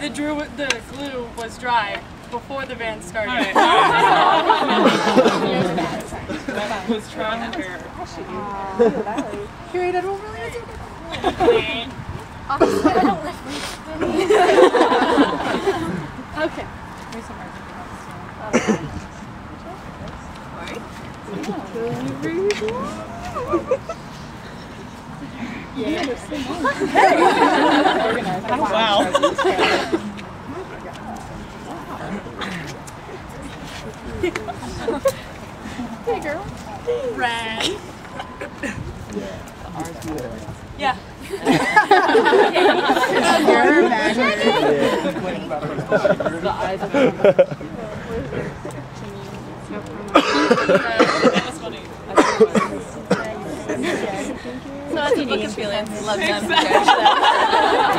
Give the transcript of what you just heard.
the drew the glue was dry before the band started. Alright. was trying to hear. Period. I don't really do Okay. Wow. Hey, girl. Red. Yeah. That so as a book of feelings, love them.